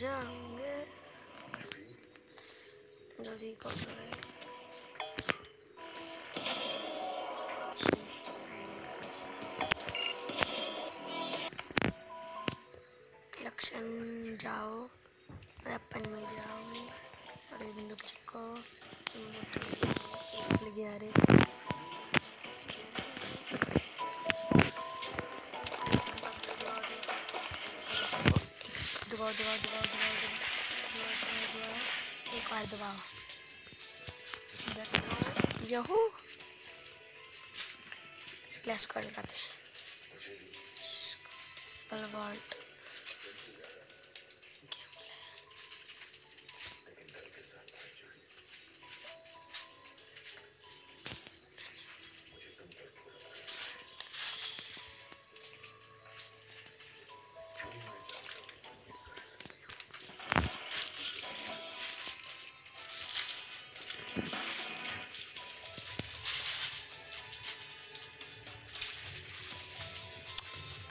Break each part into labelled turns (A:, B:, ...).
A: जाऊँगे जल्दी करो लक्षण जाओ वेपन में जाओ और एक मिल गया दबाओ दबाओ दबाओ दबाओ दबाओ दबाओ एक बार दबाओ यहू क्लैश कर लगाते पलवाल्ट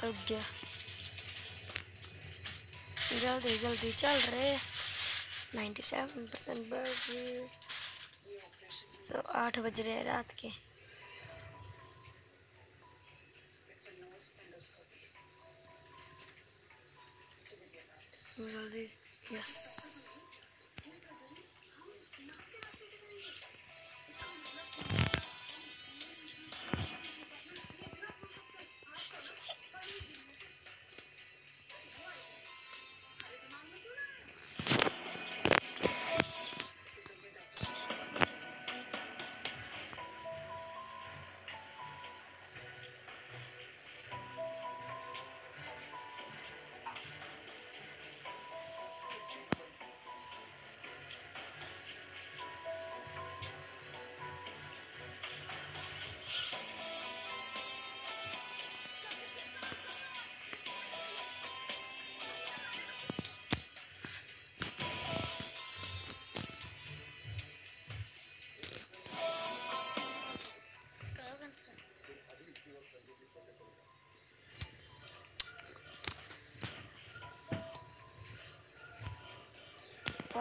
A: रुक गया। जल्दी जल्दी, चल रहे 97 परसेंट बढ़ गए सो आठ बज रहे हैं रात के।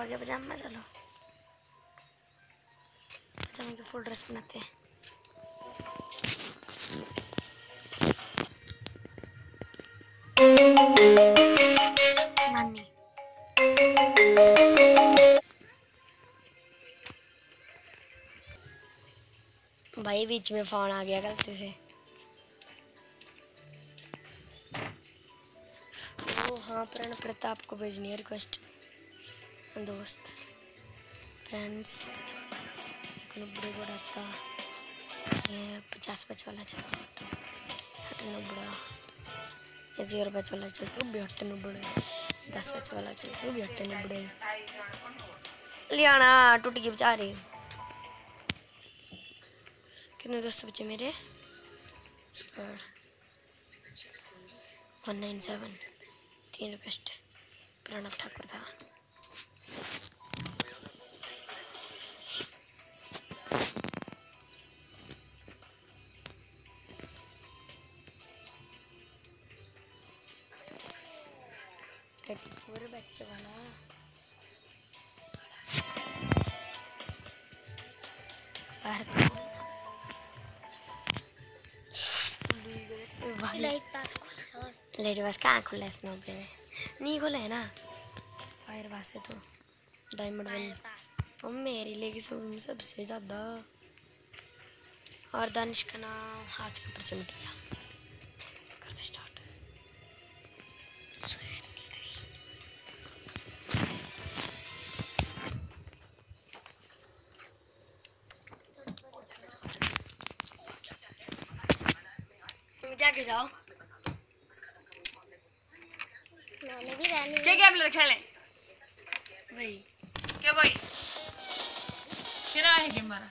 A: आगे पजामा चलो। पजामे की फुल ड्रेस बनाते हैं। भाई, बीच में फ़ोन आ गया गलती से। ओ हाँ प्रण प्रताप को भेजनी है रिक्वेस्ट दोस्त फ्रेंड्स नब्बे को डालता ये पचास पच वाला चल हट नब्बड़ा ये ज़ीरो पच वाला चल तू, भी हट नब्बड़े दस पच वाला चल तू, भी हट नब्बड़े लियाना, टूट गई बेचारी। कितने दोस्त बच्चे मेरे? Squad one nine seven. तीन रिक्वेस्ट प्रणव ठाकुर था। थर्टी बच्चे वाला
B: लाइट पास खोला और
A: लेडी बस कहाँ खुला है स्नो पे नहीं खुला है ना पास है तो। डायमंड वन और मेरी लेगी सब सबसे ज़्यादा। और दानिश का नाम हाथ के ऊपर से मिट गया। करते स्टार्ट जाके जाओ।
B: मैंने भी रहनी
C: क्या क्या खेलें
A: भाई
C: क्या भाई? क्या है गेम हमारा?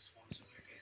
C: रिस्पॉन्सिबिलिटी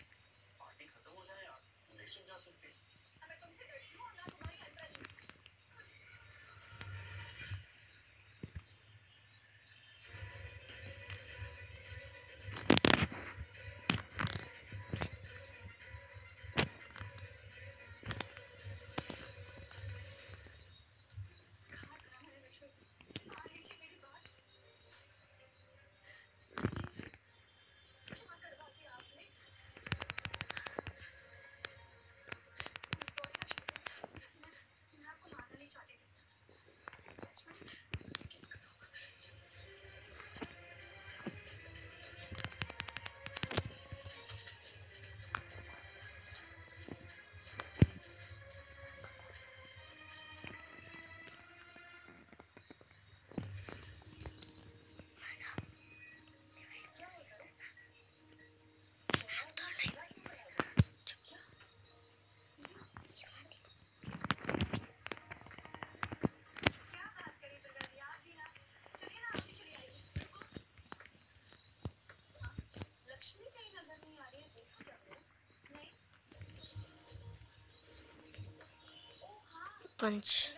A: पंच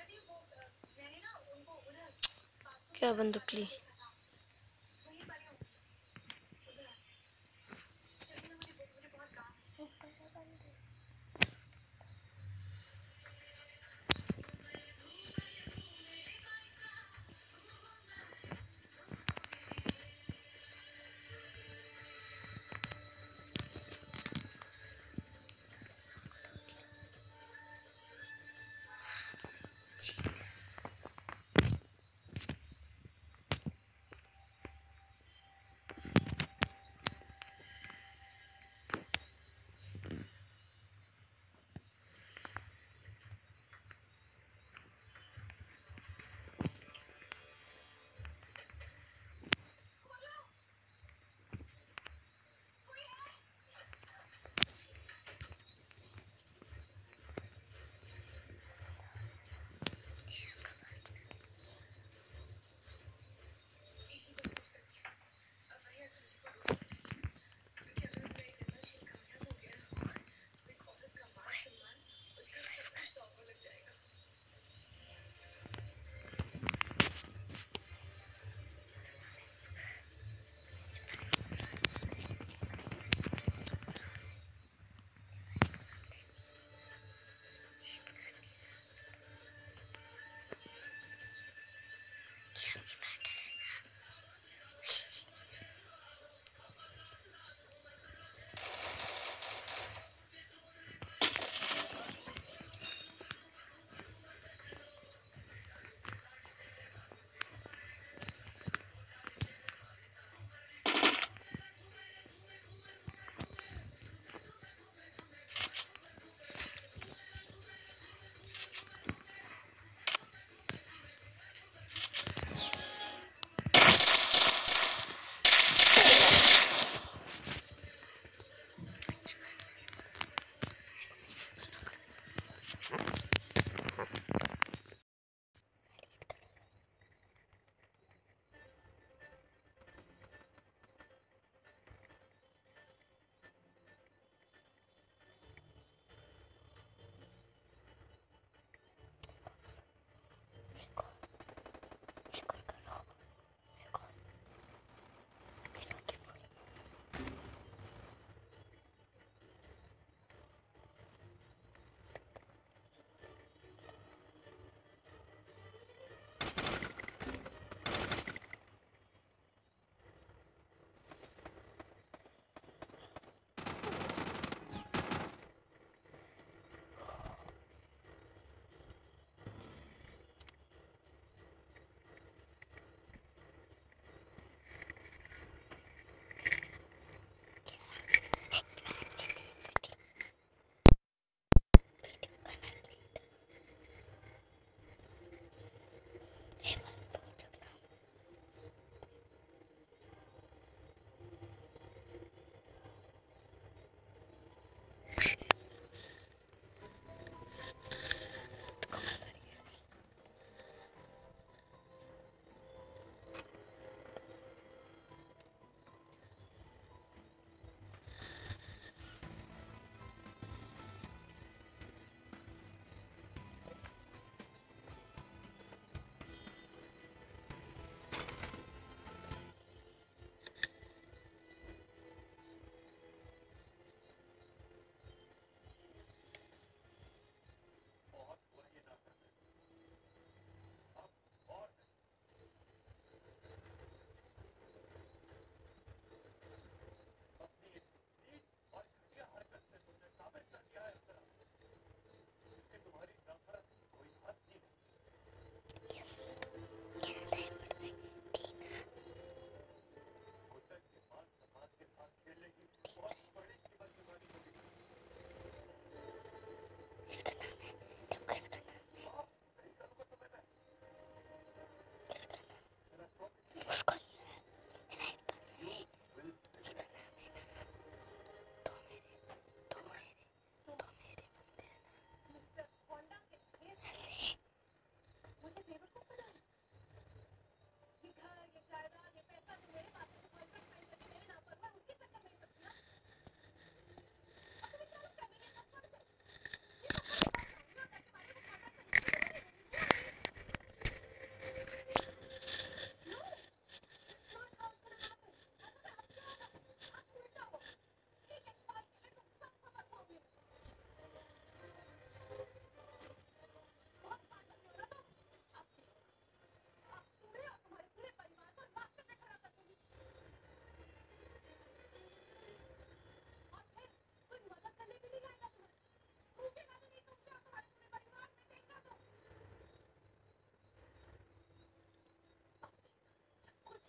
A: क्या बंदूक ली?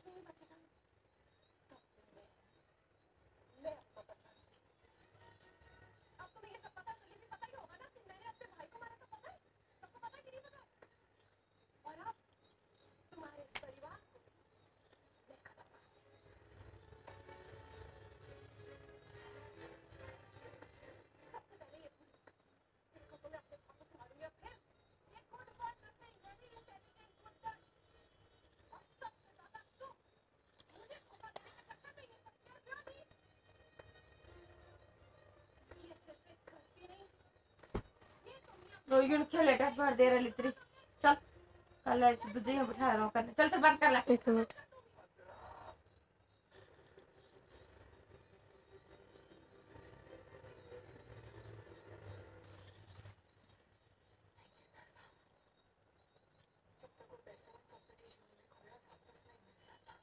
D: Thank you.
E: रोहिन खेले भर दे रही चल, कल ऐसे दूध ही, बिठा रहा चल तो बंद कर ला।
A: एक मिनट
D: जब तक वो पैसों और प्रॉपर्टी जो हमने खोया वापस नहीं मिल जाता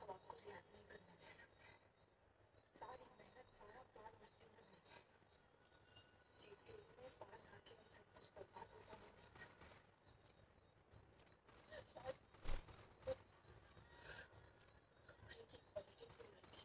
D: हम आपको रिएक्ट नहीं करने दे सकते सारी मेहनत सारा प्लान मिट्टी में मिल जाएगा जीत के इतने पास आके हम सब कुछ बर्बाद होता नहीं देख सकते शायद वो कपड़े की क्वालिटी को लड़की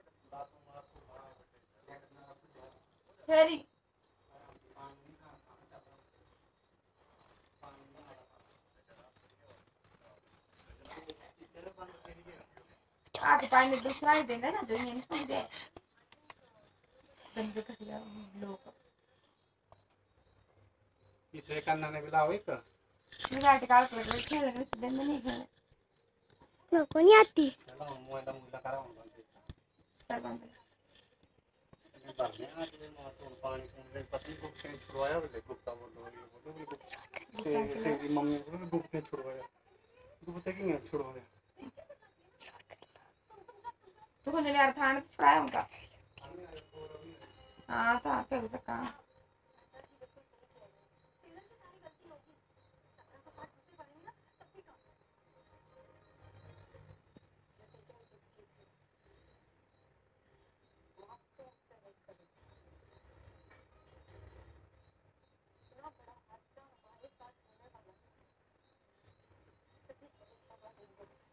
D: हाँ
E: तो पानी ना दूसरा ही देना ना जो ये नहीं दे। बंद कर दिया लोग
F: इसरे कानाने बिला होई का
E: मेरा टिकाल कर रहे थे लेकिन इस दिन में नहीं खेले
B: मेरे को नहीं आती।
F: चलो मुएला मुएला करा हूँ।
E: बंद
F: मैं भरने आ तो मैं तो पानी को पति को कहीं छुड़वाया बोले गुप्ता बोलो ये बोलो बोले गुप्ता तेरी मम्मी बोले गुप्ता ने छुड़वाया तो बता कि छुड़वाया
E: तो कौन यार थाने से छुड़ाया उनका। हाँ तो आके उसे कहा
D: सीज़न की सारी गलती होगी सत्रह सौ साठ रुपये पड़ेंगे ना तब भी कम नतीजा जिसकी थी माफ़ तो उनसे नहीं करी इतना बड़ा हादसा हमारे साथ होने वाला सभी भरोसा वाले लोग से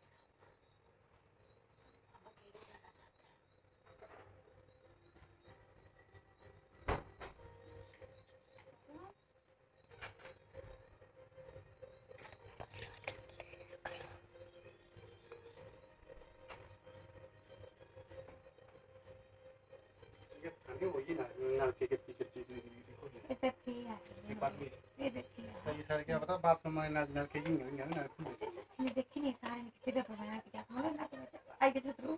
D: चलिए रहने दीजिए हम अकेले जाना चाहते हैं सुनो
F: ये ठंडी होई ना नलके के पीछे पीछे देखो
E: ये है
F: ये बात भी
E: ये देखी है
F: सही सर क्या बता बात में नल नलके की नहीं नहीं ना
E: ये देखी नहीं सारे किसी दफ़ा बना के क्या तुम्हारे ना आई के शत्रु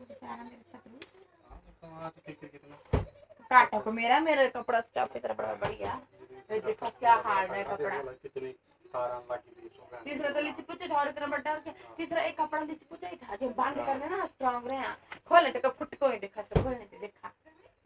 E: बेचारा मेरे शत्रु
F: हाँ तो तुम्हारा तो कितना
E: काटा को मेरा मेरा कपड़ा स्टफ़ इतना बड़ा बढ़िया ये देखो क्या हार्ड है कपड़ा
F: कितनी
E: तीसरा तो लीची पूछे और इतना बड़ा तीसरा एक कपड़ा लीची पूछा ही था जो बाँध करने ना स्ट्रांग रहे खोलने तो फुट को ही देखा तो खोलने तो देखा ना खोल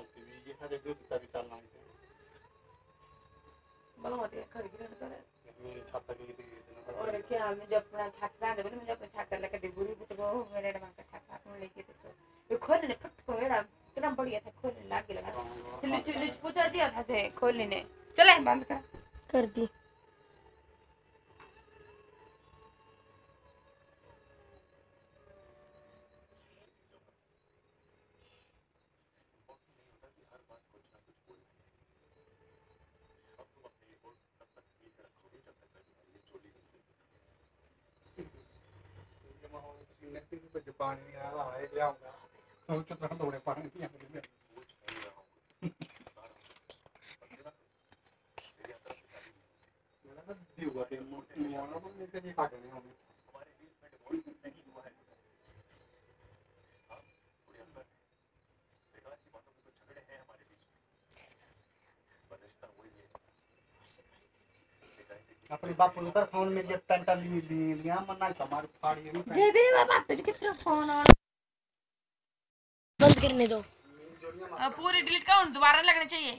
F: हल्की भी ये हरे दूध का भी चलना इसे
E: बहुत है खड़ी खड़ी करे।
F: मेरी छाता की थी
E: और क्या मुझे अपना छाता दे मुझे अपना छाता लेके दे बुरी बुत गो मेरे डमा का छाता तुम लेके तो ये खोलने फट को एड़ा कितना बढ़िया था खोलने लाग लगा। चलिए चलिए पूछा दिया था खोलने। चले बंद कर।
A: कर दी
F: ये माहौल पसीने से भी जो पानी नहीं आ रहा है ले आऊँगा तो कितना थोड़े पानी नहीं आ रहे मेरा तो दिवा है मोटी मोना पर में से नहीं खा गए हम अपने बापू ने फ़ोन में जब पेंटा ली लिया, मना हमारे फाड़ी नहीं
E: जे भी बाबा, तुझे कितना फ़ोन और
A: करने दो।
E: पूरी डिलीट कर दोबारा लगने चाहिए।